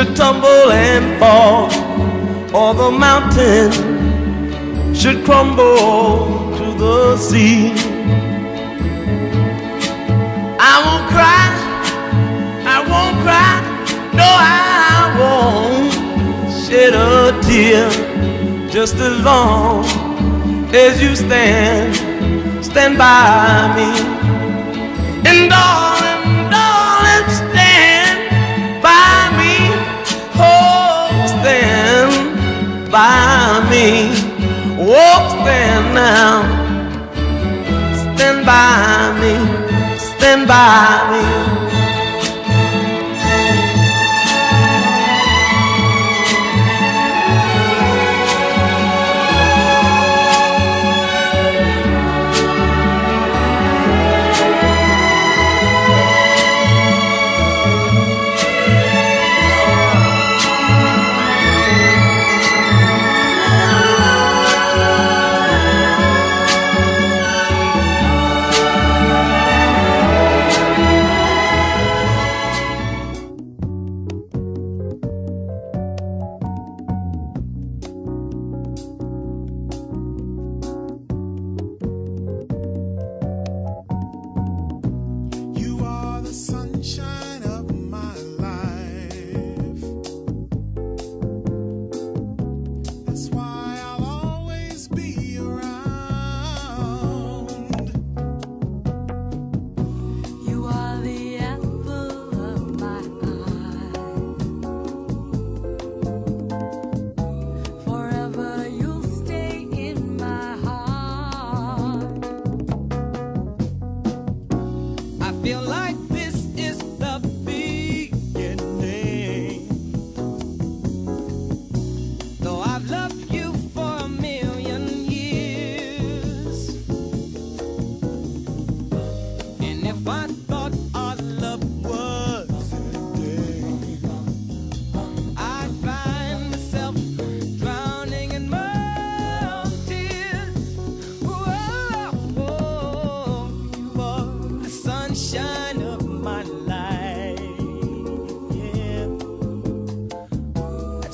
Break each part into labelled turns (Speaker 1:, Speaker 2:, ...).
Speaker 1: should tumble and fall, or the mountain should crumble to the sea. I won't cry, I won't cry, no, I won't shed a tear just as long as you stand, stand by me. And darling, by me. Oh, stand now. Stand by me. Stand by me.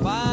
Speaker 2: why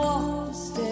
Speaker 2: walls.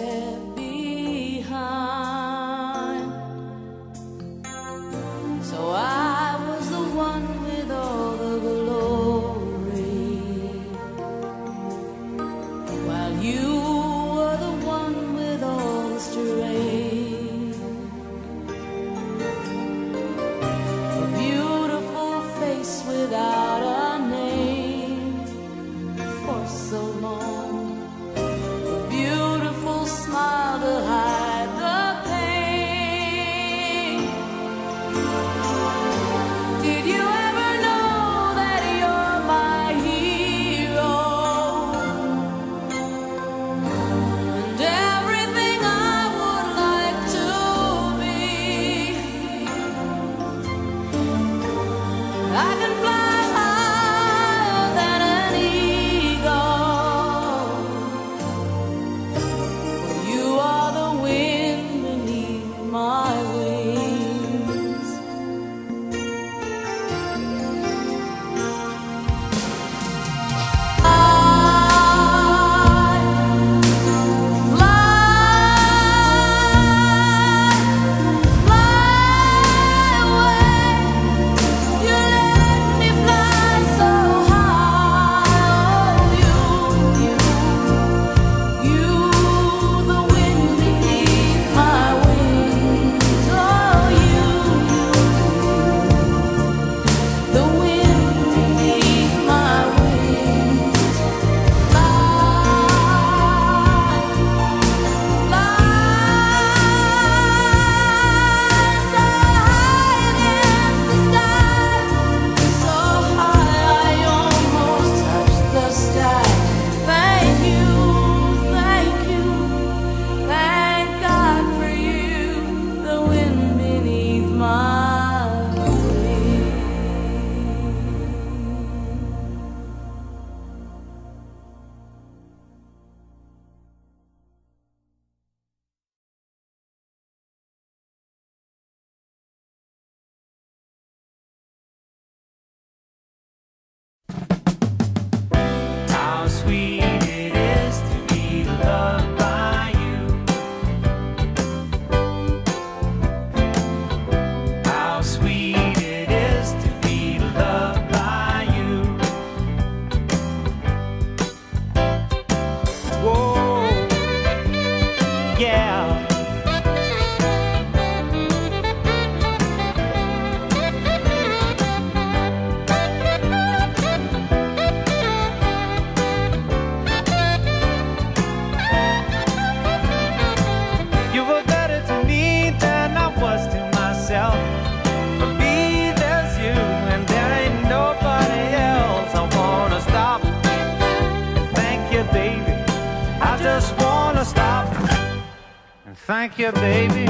Speaker 2: Thank
Speaker 3: you, baby.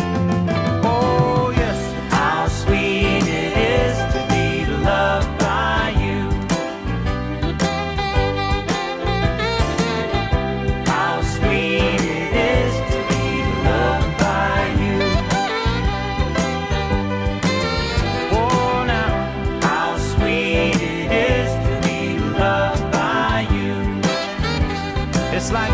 Speaker 3: Oh,
Speaker 1: yes. How sweet it is to be loved by you. How sweet it is to be loved by you. Oh, now. How sweet
Speaker 3: it is to be loved by you.
Speaker 4: It's like